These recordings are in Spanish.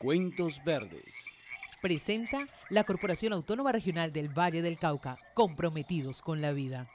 Cuentos Verdes. Presenta la Corporación Autónoma Regional del Valle del Cauca, comprometidos con la vida.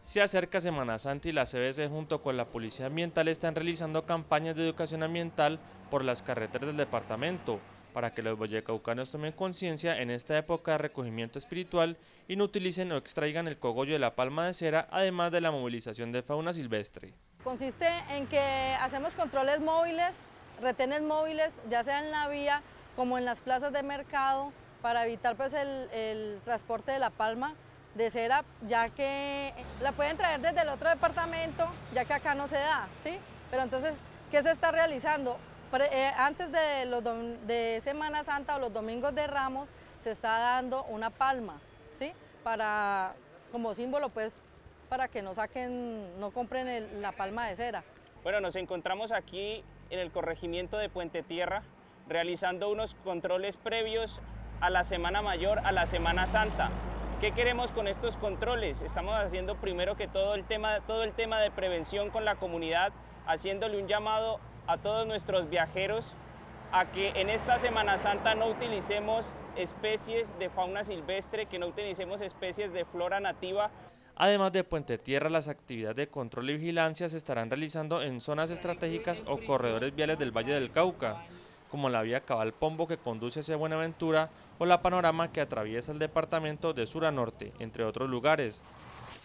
Se acerca Semana Santa y la CBC junto con la Policía Ambiental están realizando campañas de educación ambiental por las carreteras del departamento para que los vallecaucanos tomen conciencia en esta época de recogimiento espiritual y no utilicen o extraigan el cogollo de la palma de cera, además de la movilización de fauna silvestre. Consiste en que hacemos controles móviles retenes móviles, ya sea en la vía como en las plazas de mercado, para evitar pues, el, transporte de la palma de cera, ya que la pueden traer desde el otro departamento, ya que acá no se da, ¿sí? Pero entonces, ¿qué se está realizando? Eh, antes de, Semana Santa o los domingos de Ramos, se está dando una palma, ¿sí? Para, como símbolo, pues, para que no saquen, no compren la palma de cera. Bueno, nos encontramos aquí en el corregimiento de Puente Tierra, realizando unos controles previos a la Semana Mayor, a la Semana Santa. ¿Qué queremos con estos controles? Estamos haciendo primero que todo el tema, todo el tema de prevención con la comunidad, haciéndole un llamado a todos nuestros viajeros a que en esta Semana Santa no utilicemos especies de fauna silvestre, que no utilicemos especies de flora nativa Además de Puente Tierra, las actividades de control y vigilancia se estarán realizando en zonas estratégicas o corredores viales del Valle del Cauca, como la vía Cabal Pombo que conduce hacia Buenaventura o la panorama que atraviesa el departamento de sur a norte, entre otros lugares.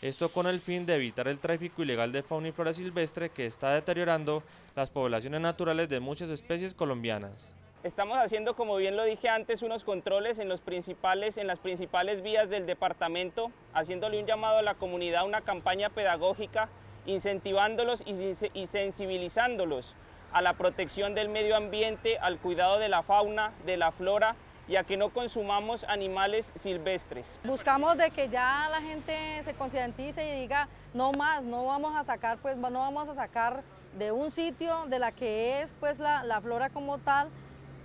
Esto con el fin de evitar el tráfico ilegal de fauna y flora silvestre que está deteriorando las poblaciones naturales de muchas especies colombianas. Estamos haciendo, como bien lo dije antes, unos controles en, los principales, en las principales vías del departamento, haciéndole un llamado a la comunidad, una campaña pedagógica, incentivándolos y sensibilizándolos a la protección del medio ambiente, al cuidado de la fauna, de la flora y a que no consumamos animales silvestres. Buscamos de que ya la gente se concientice y diga, no más, no vamos a sacar, pues no vamos a sacar de un sitio de la que es pues la, la flora como tal,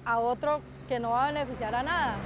a otro que no va a beneficiar a nada.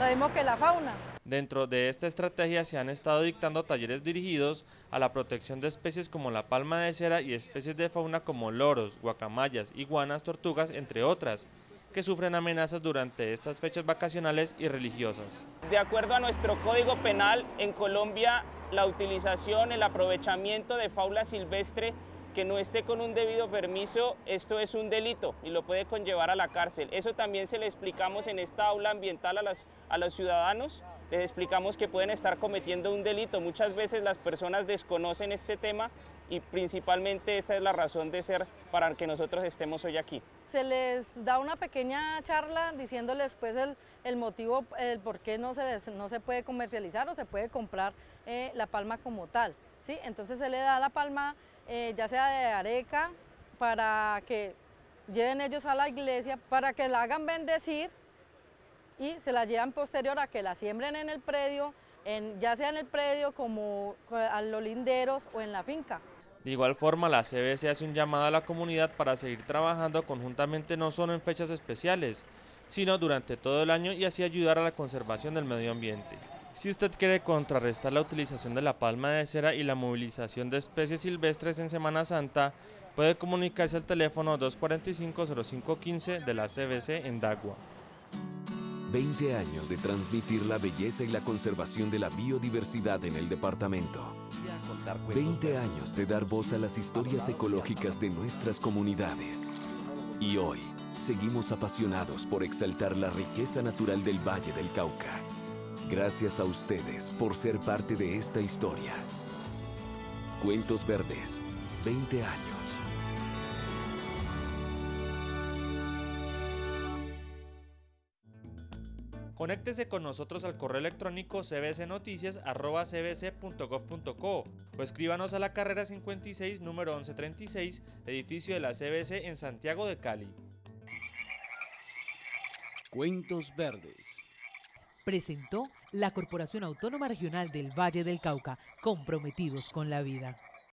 Lo mismo que la fauna. Dentro de esta estrategia se han estado dictando talleres dirigidos a la protección de especies como la palma de cera y especies de fauna como loros, guacamayas, iguanas, tortugas, entre otras, que sufren amenazas durante estas fechas vacacionales y religiosas. De acuerdo a nuestro Código Penal, en Colombia la utilización, el aprovechamiento de fauna silvestre que no esté con un debido permiso, esto es un delito y lo puede conllevar a la cárcel. Eso también se le explicamos en esta aula ambiental a, a los ciudadanos, les explicamos que pueden estar cometiendo un delito. Muchas veces las personas desconocen este tema y principalmente esa es la razón de ser para que nosotros estemos hoy aquí. Se les da una pequeña charla diciéndoles pues el, el motivo, el por qué no se, no se puede comercializar o se puede comprar eh, la palma como tal. ¿sí? Entonces se le da la palma eh, ya sea de areca, para que lleven ellos a la iglesia, para que la hagan bendecir y se la llevan posterior a que la siembren en el predio, en, ya sea en el predio como a los linderos o en la finca. De igual forma, la CBC hace un llamado a la comunidad para seguir trabajando conjuntamente no solo en fechas especiales, sino durante todo el año y así ayudar a la conservación del medio ambiente. Si usted quiere contrarrestar la utilización de la palma de cera y la movilización de especies silvestres en Semana Santa, puede comunicarse al teléfono 245-0515 de la CBC en Dagua. 20 años de transmitir la belleza y la conservación de la biodiversidad en el departamento. 20 años de dar voz a las historias ecológicas de nuestras comunidades. Y hoy, seguimos apasionados por exaltar la riqueza natural del Valle del Cauca Gracias a ustedes por ser parte de esta historia. Cuentos Verdes, 20 años. Conéctese con nosotros al correo electrónico cbcnoticias.cbc.gov.co o escríbanos a la carrera 56, número 1136, edificio de la CBC en Santiago de Cali. Cuentos Verdes presentó la Corporación Autónoma Regional del Valle del Cauca, comprometidos con la vida.